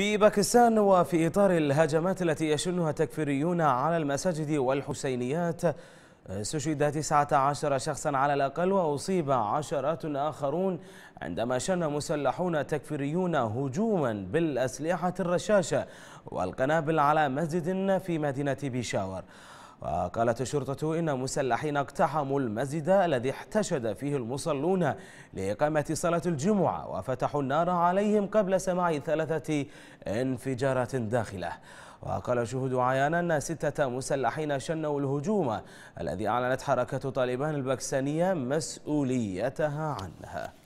في باكستان وفي إطار الهجمات التي يشنها التكفيريون على المساجد والحسينيات استشهد 19 شخصا على الأقل وأصيب عشرات آخرون عندما شن مسلحون تكفيريون هجوما بالأسلحة الرشاشة والقنابل على مسجد في مدينة بيشاور. وقالت الشرطة إن مسلحين اقتحموا المسجد الذي احتشد فيه المصلون لإقامة صلاة الجمعة وفتحوا النار عليهم قبل سماع ثلاثة انفجارات داخلة. وقال شهود عيانا أن ستة مسلحين شنوا الهجوم الذي أعلنت حركة طالبان الباكستانية مسؤوليتها عنها.